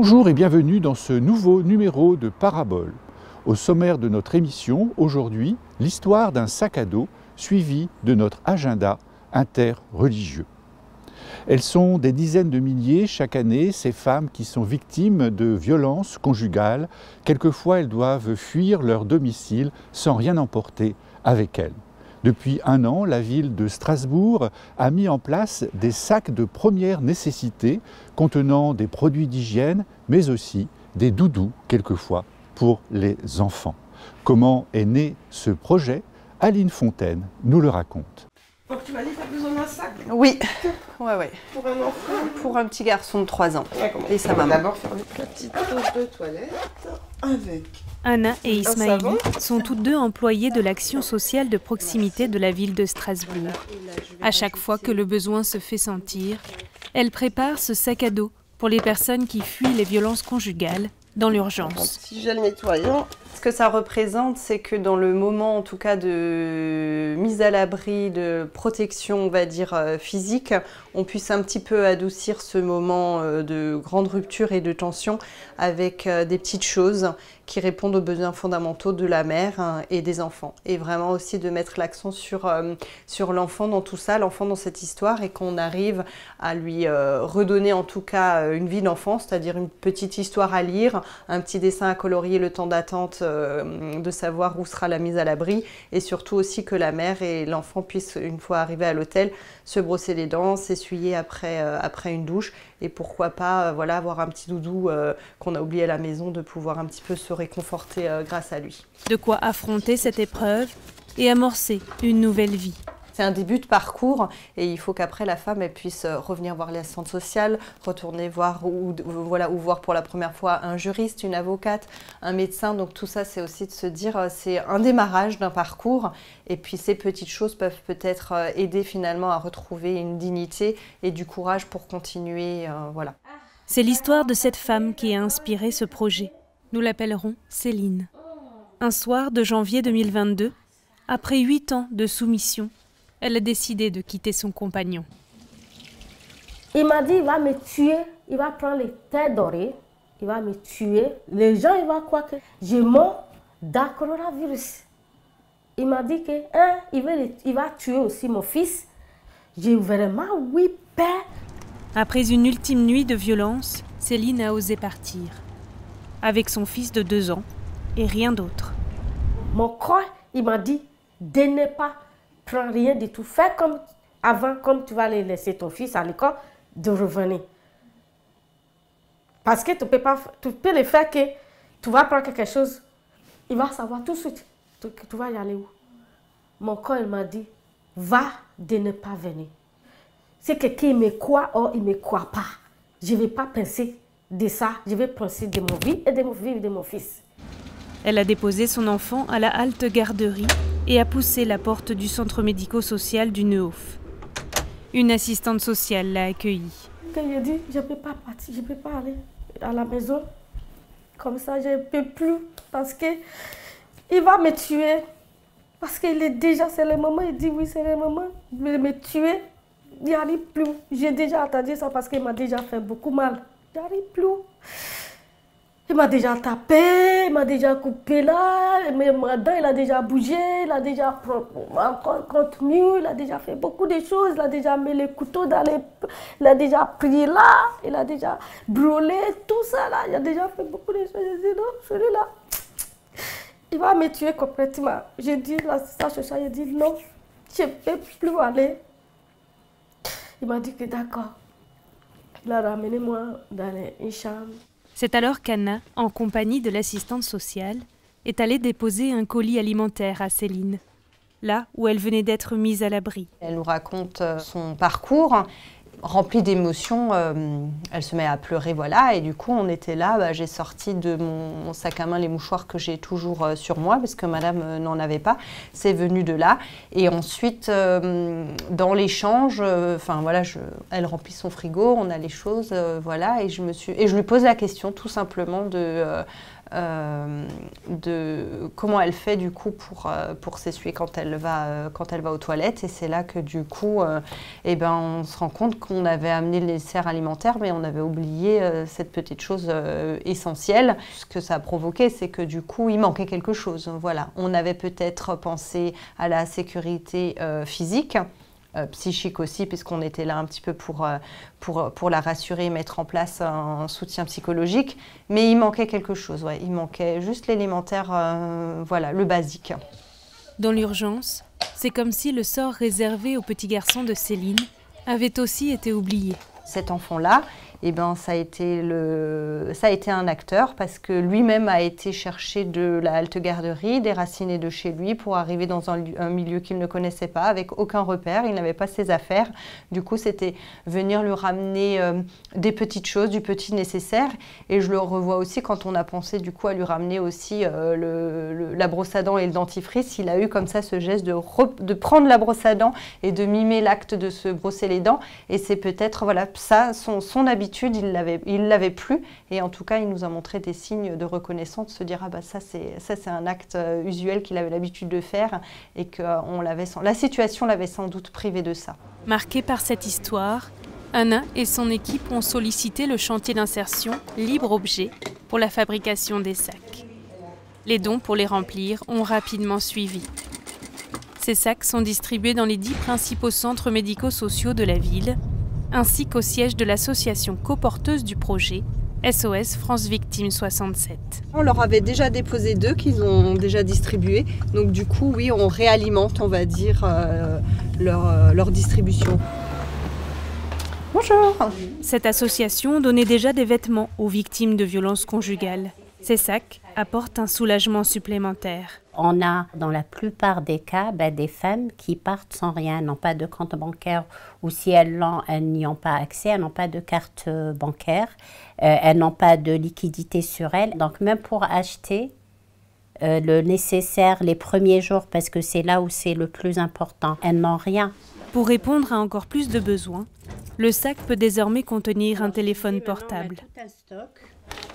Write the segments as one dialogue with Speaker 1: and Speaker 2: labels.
Speaker 1: Bonjour et bienvenue dans ce nouveau numéro de Parabole. Au sommaire de notre émission, aujourd'hui, l'histoire d'un sac à dos suivi de notre agenda interreligieux. Elles sont des dizaines de milliers chaque année, ces femmes qui sont victimes de violences conjugales. Quelquefois, elles doivent fuir leur domicile sans rien emporter avec elles. Depuis un an, la ville de Strasbourg a mis en place des sacs de première nécessité contenant des produits d'hygiène, mais aussi des doudous, quelquefois, pour les enfants. Comment est né ce projet? Aline Fontaine nous le raconte.
Speaker 2: Donc tu m'as dit que tu as besoin d'un sac
Speaker 3: Oui, ouais, ouais.
Speaker 2: pour un enfant
Speaker 3: Pour un petit garçon de 3 ans.
Speaker 2: Et
Speaker 3: sa
Speaker 2: ça va
Speaker 3: maman.
Speaker 2: d'abord faire la petite de toilette avec.
Speaker 4: Anna et
Speaker 2: Un
Speaker 4: Ismaël sont toutes deux employées de l'action sociale de proximité de la ville de Strasbourg. À chaque fois que le besoin se fait sentir, elles préparent ce sac à dos pour les personnes qui fuient les violences conjugales dans l'urgence.
Speaker 2: petit gel nettoyant.
Speaker 3: Ce que ça représente, c'est que dans le moment, en tout cas, de mise à l'abri, de protection, on va dire, euh, physique, on puisse un petit peu adoucir ce moment euh, de grande rupture et de tension avec euh, des petites choses qui répondent aux besoins fondamentaux de la mère hein, et des enfants. Et vraiment aussi de mettre l'accent sur, sur l'enfant dans tout ça, l'enfant dans cette histoire, et qu'on arrive à lui redonner en tout cas une vie d'enfant, c'est-à-dire une petite histoire à lire, un petit dessin à colorier le temps d'attente euh, de savoir où sera la mise à l'abri et surtout aussi que la mère et l'enfant puissent, une fois arrivés à l'hôtel, se brosser les dents, s'essuyer après, euh, une douche et pourquoi pas euh, voilà, avoir un petit doudou qu'on a oublié à la maison, de pouvoir un petit peu se réconforter grâce à lui.
Speaker 4: De quoi affronter cette épreuve et amorcer une nouvelle vie.
Speaker 3: C'est un début de parcours et il faut qu'après la femme elle puisse euh, revenir voir l'assistante sociale, retourner voir ou, voilà ou voir pour la première fois un juriste, une avocate, un médecin. Donc tout ça c'est aussi de se dire euh, c'est un démarrage d'un parcours et puis ces petites choses peuvent peut-être euh, aider finalement à retrouver une dignité et du courage pour continuer voilà.
Speaker 4: C'est l'histoire de cette femme qui a inspiré ce projet. Nous l'appellerons Céline. Un soir de janvier 2022, après huit ans de soumission, elle a décidé de quitter son compagnon.
Speaker 5: Il m'a dit, il va me tuer, il va prendre les têtes dorées, il va me tuer. Les gens, ils vont croire que je mort d'un coronavirus. Il m'a dit que, hein, il, va, il va tuer aussi mon fils. J'ai vraiment, oui, peur.
Speaker 4: Après une ultime nuit de violence, Céline a osé partir. Avec son fils de deux ans et rien d'autre.
Speaker 5: Mon corps, il m'a dit, de ne pas prendre rien du tout. Fais comme avant, comme tu vas aller laisser ton fils à l'école, de revenir. Parce que tu peux, pas, tu peux le faire que tu vas prendre quelque chose, il va savoir tout de suite que tu vas y aller où. Mon corps, il m'a dit, va de ne pas venir. Si quelqu'un me croit ou il ne me croit pas, je ne vais pas penser de ça. Je vais penser de mon vie et de mon vie de mon fils.
Speaker 4: Elle a déposé son enfant à la halte garderie et a poussé la porte du centre médico-social du Neuf. Une assistante sociale l'a accueillie.
Speaker 5: Quand a dit, je ne peux pas partir, je ne peux pas aller à la maison. Comme ça, je ne peux plus. Parce que il va me tuer. Parce qu'il est déjà, c'est le moment, il dit oui, c'est le moment de me tuer. Il n'y arrive plus. J'ai déjà entendu ça parce qu'il m'a déjà fait beaucoup mal. Il n'y arrive plus. Il m'a déjà tapé, il m'a déjà coupé là, mais maintenant il a déjà bougé, il a déjà encore contre mur, il a déjà fait beaucoup de choses, il a déjà mis les couteaux dans les... Il a déjà pris là, il a déjà brûlé, tout ça là, il a déjà fait beaucoup de choses. J'ai dit non, celui-là, il va me tuer complètement. J'ai dit, l'assistant social, il dit non, je ne peux plus aller. Il m'a dit que d'accord. Il a ramené moi dans une chambre.
Speaker 4: C'est alors qu'Anna, en compagnie de l'assistante sociale, est allée déposer un colis alimentaire à Céline, là où elle venait d'être mise à l'abri.
Speaker 3: Elle nous raconte euh, son parcours rempli d'émotions. euh, elle se met à pleurer, voilà. Et du coup, on était là. bah, j'ai sorti de mon, sac à main les mouchoirs que j'ai toujours euh, sur moi, parce que Madame euh, n'en avait pas. C'est venu de là. Et ensuite, dans l'échange, enfin voilà, elle remplit son frigo, on a les choses, voilà. Et je me suis, et je lui pose la question tout simplement de. Euh, de comment elle fait du coup pour, euh, pour s'essuyer quand, elle va, euh, quand elle va aux toilettes. Et c'est là que du coup, eh ben, on se rend compte qu'on avait amené le nécessaire alimentaire, mais on avait oublié cette petite chose essentielle. Ce que ça a provoqué, c'est que du coup, il manquait quelque chose. Voilà, on avait peut-être pensé à la sécurité physique. Euh, psychique aussi, puisqu'on était là un petit peu pour, euh, pour, pour, la rassurer et mettre en place un soutien psychologique. Mais il manquait quelque chose, ouais. il manquait juste l'élémentaire, euh, voilà, le basique.
Speaker 4: Dans l'urgence, c'est comme si le sort réservé au petit garçon de Céline avait aussi été oublié.
Speaker 3: Cet enfant-là, eh ben, ça, a été le, ça a été un acteur parce que lui-même a été chercher de la halte garderie, déraciné de chez lui pour arriver dans un, milieu qu'il ne connaissait pas, avec aucun repère, il n'avait pas ses affaires. Du coup, c'était venir lui ramener euh, des petites choses, du petit nécessaire. Et je le revois aussi quand on a pensé du coup à lui ramener aussi euh, le, la brosse à dents et le dentifrice. Il a eu comme ça ce geste de, de prendre la brosse à dents et de mimer l'acte de se brosser les dents. Et c'est peut-être voilà ça son, son habitude il l'avait, il l'avait plus. Et en tout cas, il nous a montré des signes de reconnaissance, se dire ah bah ça c'est ça c'est un acte euh, usuel qu'il avait l'habitude de faire et que euh, on l'avait la situation l'avait sans doute privé de ça.
Speaker 4: Marqué par cette histoire, Anna et son équipe ont sollicité le chantier d'insertion Libre Objet pour la fabrication des sacs. Les dons pour les remplir ont rapidement suivi. Ces sacs sont distribués dans les dix principaux centres médico-sociaux de la ville ainsi qu'au siège de l'association coporteuse du projet, SOS France Victime 67.
Speaker 3: On leur avait déjà déposé deux qu'ils ont déjà distribués. Donc du coup, oui, on réalimente, on va dire, euh, leur, euh, leur distribution. Bonjour
Speaker 4: Cette association donnait déjà des vêtements aux victimes de violences conjugales. Ces sacs apportent un soulagement supplémentaire.
Speaker 6: On a dans la plupart des cas ben, des femmes qui partent sans rien, n'ont pas de compte bancaire ou si elles l'ont, elles n'y ont pas accès, elles n'ont pas de carte euh, bancaire, euh, elles n'ont pas de liquidité sur elles. Donc même pour acheter euh, le nécessaire les premiers jours, parce que c'est là où c'est le plus important, elles n'ont rien.
Speaker 4: Pour répondre à encore plus de besoins, le sac peut désormais contenir un téléphone portable.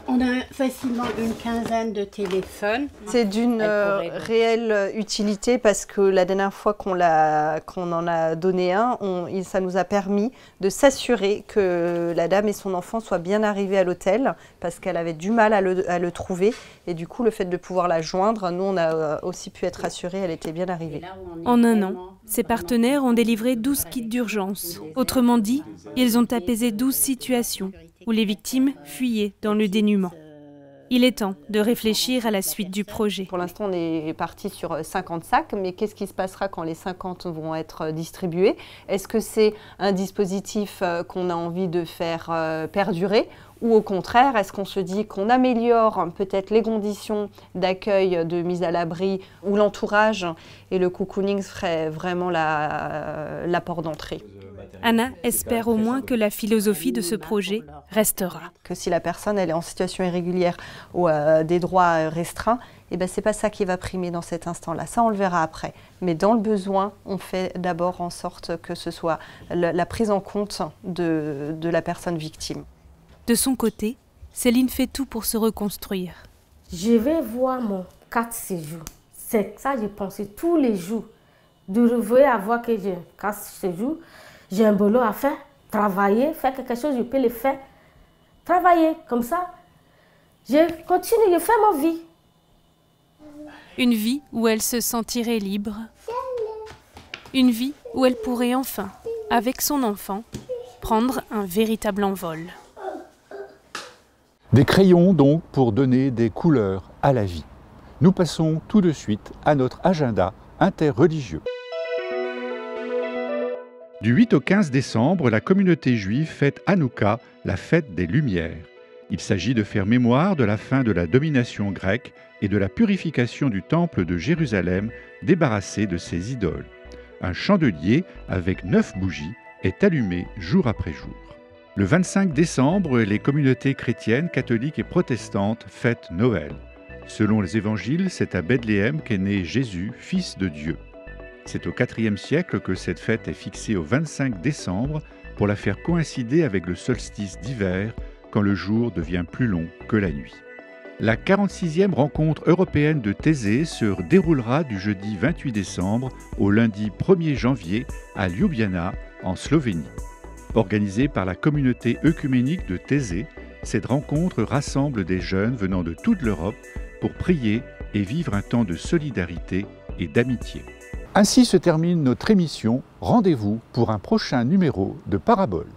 Speaker 6: On a facilement une quinzaine de téléphones.
Speaker 3: C'est d'une euh, réelle utilité parce que la dernière fois qu'on en a donné un, ça nous a permis de s'assurer que la dame et son enfant soient bien arrivés à l'hôtel parce qu'elle avait du mal à le, trouver. Et du coup, le fait de pouvoir la joindre, nous, on a euh, aussi pu être assurés, elle était bien arrivée.
Speaker 4: En un an, ses partenaires ont délivré 12 kits d'urgence. Autrement dit, ils ont apaisé 12 situations où les victimes fuyaient dans le dénuement. Il est temps de réfléchir à la suite du projet.
Speaker 3: Pour l'instant, on est parti sur 50 sacs, mais qu'est-ce qui se passera quand les 50 vont être distribués? Est-ce que c'est un dispositif euh, qu'on a envie de faire euh, perdurer? Ou au contraire, est-ce qu'on se dit qu'on améliore peut-être les conditions d'accueil, de mise à l'abri, ou l'entourage, et le cocooning serait vraiment euh, l'apport d'entrée
Speaker 4: Anna espère au moins que la philosophie de ce projet restera.
Speaker 3: Que si la personne elle est en situation irrégulière ou euh, des droits restreints, eh ben, ce n'est pas ça qui va primer dans cet instant-là. Ça, on le verra après. Mais dans le besoin, on fait d'abord en sorte que ce soit la, prise en compte de, de la personne victime.
Speaker 4: De son côté, Céline fait tout pour se reconstruire.
Speaker 5: Je vais voir mon 4 séjours. C'est ça, je pensais tous les jours. De revoir à voir que j'ai 4 séjours j'ai un boulot à faire, travailler, faire quelque chose, je peux le faire. Travailler comme ça. Je continue, je fais ma vie.
Speaker 4: Une vie où elle se sentirait libre. Une vie où elle pourrait enfin, avec son enfant, prendre un véritable envol.
Speaker 1: Des crayons donc pour donner des couleurs à la vie. Nous passons tout de suite à notre agenda interreligieux. Du 8 au 15 décembre, la communauté juive fête Hanouka, la fête des Lumières. Il s'agit de faire mémoire de la fin de la domination grecque et de la purification du temple de Jérusalem débarrassé de ses idoles. Un chandelier avec neuf bougies est allumé jour après jour. Le 25 décembre, les communautés chrétiennes, catholiques et protestantes fêtent Noël. Selon les évangiles, c'est à Bethléem qu'est né Jésus, fils de Dieu. C'est au IVe siècle que cette fête est fixée au 25 décembre pour la faire coïncider avec le solstice d'hiver, quand le jour devient plus long que la nuit. La 46e rencontre européenne de Thésée se déroulera du jeudi 28 décembre au lundi 1er janvier à Ljubljana, en Slovénie. Organisée par la communauté œcuménique de Thésée, cette rencontre rassemble des jeunes venant de toute l'Europe pour prier et vivre un temps de solidarité et d'amitié. Ainsi se termine notre émission. Rendez-vous pour un prochain numéro de Parabole.